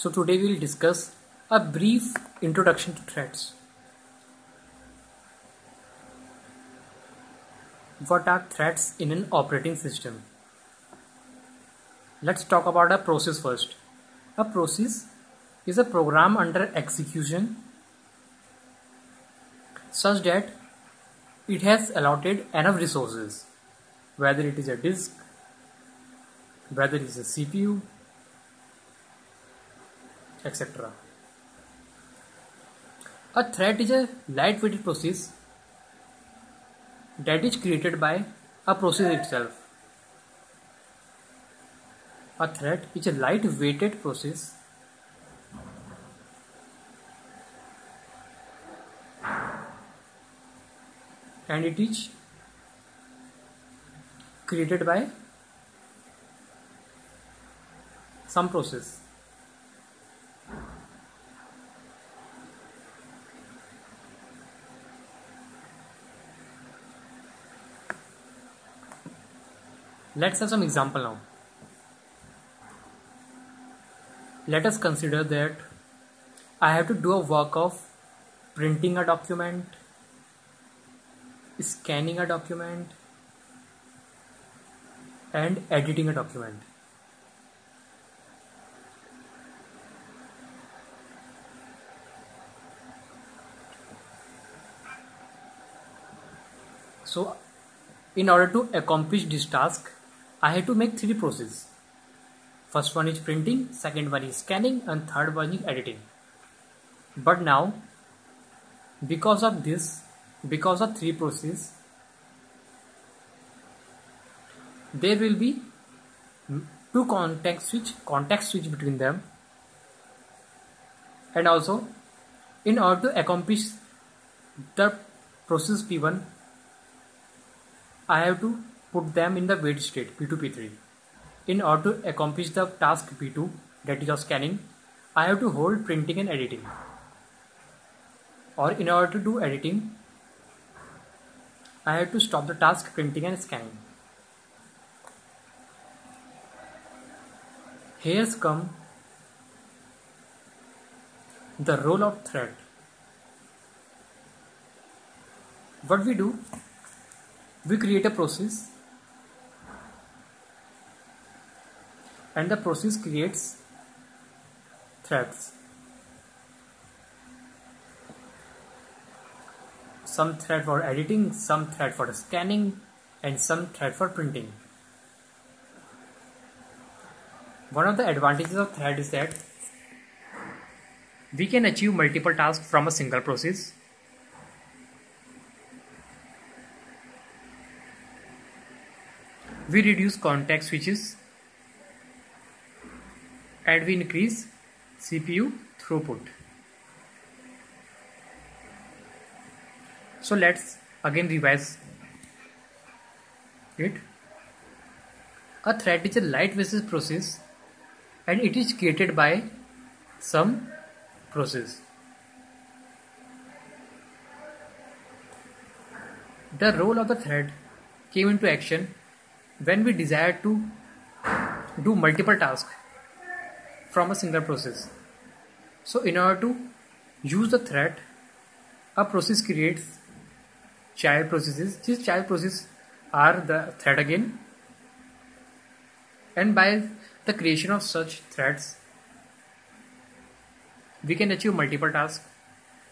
So today we will discuss a brief introduction to threads. What are threads in an operating system? Let's talk about a process first. A process is a program under execution such that it has allotted enough resources, whether it is a disk, whether it is a CPU, etcetera a thread is a light weighted process that is created by a process itself a thread is a light weighted process and it is created by some process Let's have some example now. Let us consider that I have to do a work of printing a document, scanning a document, and editing a document. So in order to accomplish this task, I have to make three processes. First one is printing, second one is scanning, and third one is editing. But now, because of this, because of three processes, there will be two context switch, context switch between them, and also in order to accomplish the process P1, I have to put them in the wait state P2 P3 in order to accomplish the task P2 that is of scanning I have to hold printing and editing. Or in order to do editing I have to stop the task printing and scanning. Here's come the role of thread. What we do? We create a process and the process creates threads. Some thread for editing, some thread for scanning, and some thread for printing. One of the advantages of thread is that we can achieve multiple tasks from a single process. We reduce context switches and we increase CPU throughput. So let's again revise it. A thread is a light basis process and it is created by some process. The role of the thread came into action when we desire to do multiple tasks from a single process. So in order to use the thread, a process creates child processes. These child processes are the thread again. And by the creation of such threads, we can achieve multiple tasks.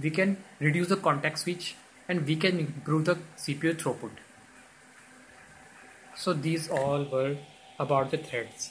We can reduce the context switch and we can improve the CPU throughput. So these all were about the threads.